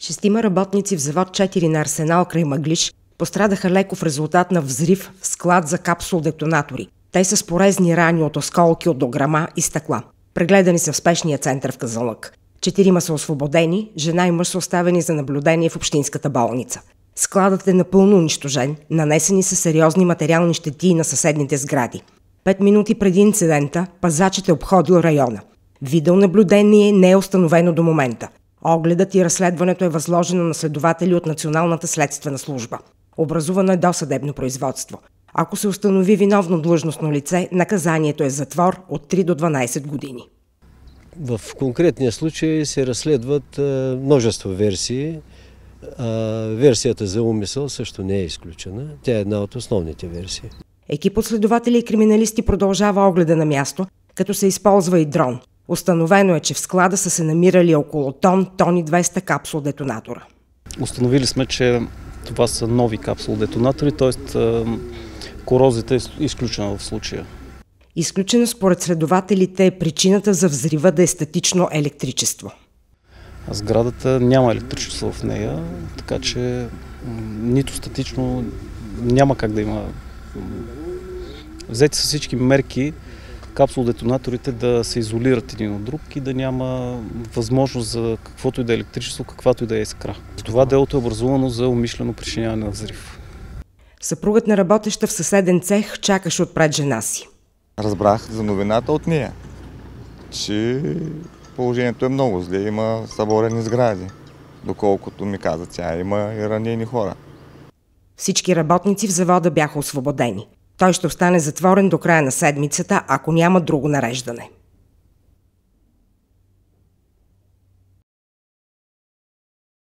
Шестима работници в завод 4 на Арсенал край Мъглиш пострадаха леко в резултат на взрив в склад за капсул-детонатори. Те са с порезни рани от осколки от дограма и стъкла. Прегледани са в спешния център в Казанлък. Четирима са освободени, жена и мъж са оставени за наблюдение в общинската болница. Складът е напълно унищожен, нанесени са сериозни материални щети на съседните сгради. Пет минути преди инцидента, пазачът е обходил района. Видеонаблюдение не е установено до момента. Огледът и разследването е възложено на следователи от Националната следствена служба. Образувано е досъдебно производство. Ако се установи виновно длъжностно лице, наказанието е затвор от 3 до 12 години. В конкретния случай се разследват множество версии. Версията за умисъл също не е изключена. Тя е една от основните версии. Екип от следователи и криминалисти продължава огледа на място, като се използва и дрон. Установено е, че в склада са се намирали около тон, тони 200 капсул детонатора. Установили сме, че това са нови капсул детонатори, т.е. корозията е изключена в случая. Изключена според следователите е причината за взрива да е статично електричество. Сградата няма електричество в нея, така че нито статично няма как да има. Взети са всички мерки капсул-детонаторите да се изолират един от друг и да няма възможност за каквото и да е електричество, каквато и да е искра. Това делото е образувано за умишлено причиняване на взрив. Съпругът на работеща в съседен цех чакаше отпред жена си. Разбрах за новината от нея, че положението е много зле, има съборени сгради. Доколкото ми каза тя, има и ранени хора. Всички работници в завода бяха освободени. Той ще остане затворен до края на седмицата, ако няма друго нареждане.